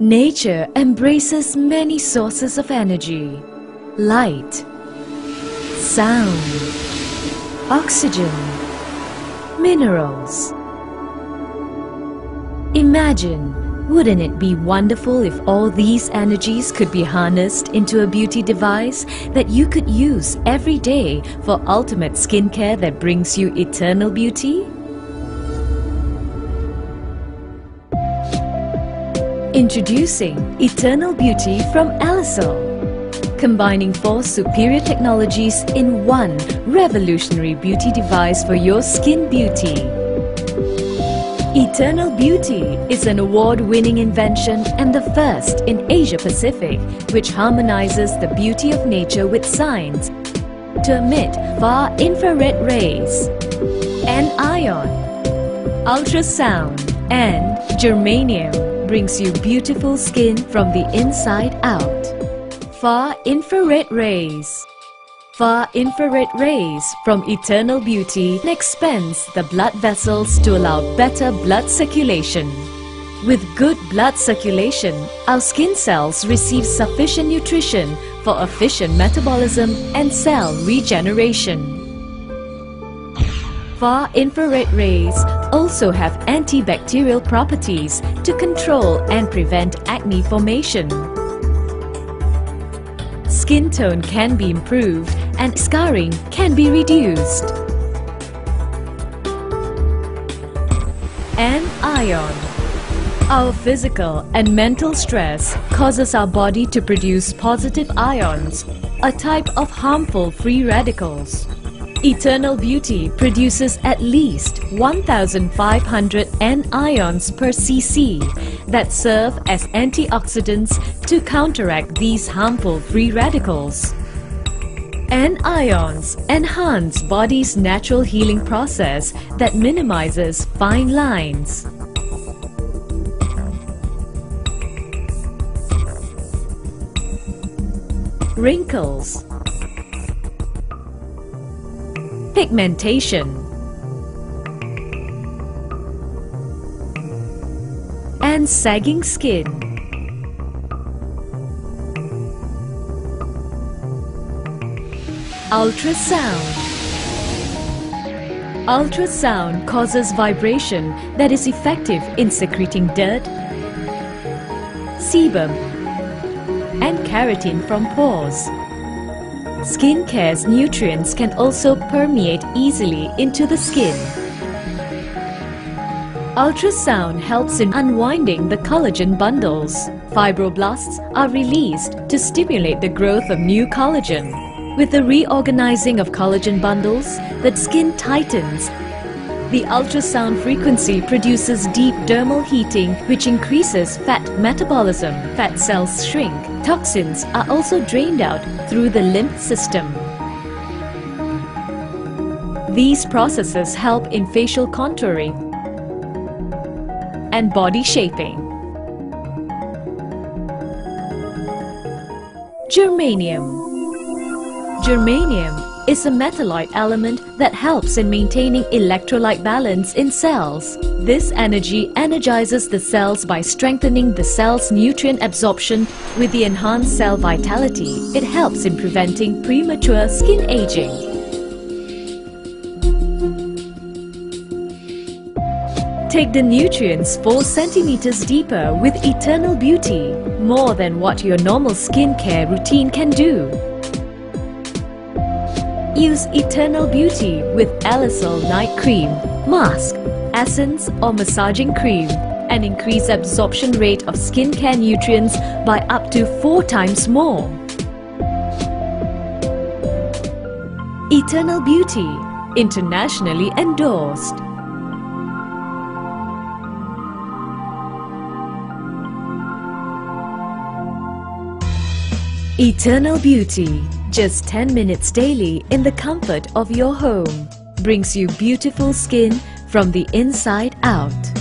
Nature embraces many sources of energy. Light, sound, oxygen, minerals. Imagine, wouldn't it be wonderful if all these energies could be harnessed into a beauty device that you could use every day for ultimate skincare that brings you eternal beauty? Introducing Eternal Beauty from Alasol. Combining four superior technologies in one revolutionary beauty device for your skin beauty. Eternal Beauty is an award-winning invention and the first in Asia Pacific which harmonizes the beauty of nature with science to emit far infrared rays, and ion ultrasound and germanium brings you beautiful skin from the inside out. Far infrared rays. Far infrared rays from eternal beauty expands the blood vessels to allow better blood circulation. With good blood circulation, our skin cells receive sufficient nutrition for efficient metabolism and cell regeneration. Far infrared rays also have antibacterial properties to control and prevent acne formation. Skin tone can be improved and scarring can be reduced. Anion Our physical and mental stress causes our body to produce positive ions, a type of harmful free radicals. Eternal Beauty produces at least 1,500 anions per cc that serve as antioxidants to counteract these harmful free radicals. Anions enhance body's natural healing process that minimizes fine lines. Wrinkles pigmentation and sagging skin. Ultrasound Ultrasound causes vibration that is effective in secreting dirt, sebum and keratin from pores. Skincare's nutrients can also permeate easily into the skin. Ultrasound helps in unwinding the collagen bundles. Fibroblasts are released to stimulate the growth of new collagen. With the reorganizing of collagen bundles, the skin tightens the ultrasound frequency produces deep dermal heating which increases fat metabolism. Fat cells shrink. Toxins are also drained out through the lymph system. These processes help in facial contouring and body shaping. Germanium Germanium is a metalloid element that helps in maintaining electrolyte balance in cells. This energy energizes the cells by strengthening the cell's nutrient absorption with the enhanced cell vitality. It helps in preventing premature skin aging. Take the nutrients 4 centimeters deeper with Eternal Beauty, more than what your normal skincare routine can do. Use Eternal Beauty with Alasol Night Cream, Mask, Essence or Massaging Cream and increase absorption rate of skincare nutrients by up to 4 times more. Eternal Beauty, internationally endorsed. Eternal Beauty just 10 minutes daily in the comfort of your home brings you beautiful skin from the inside out.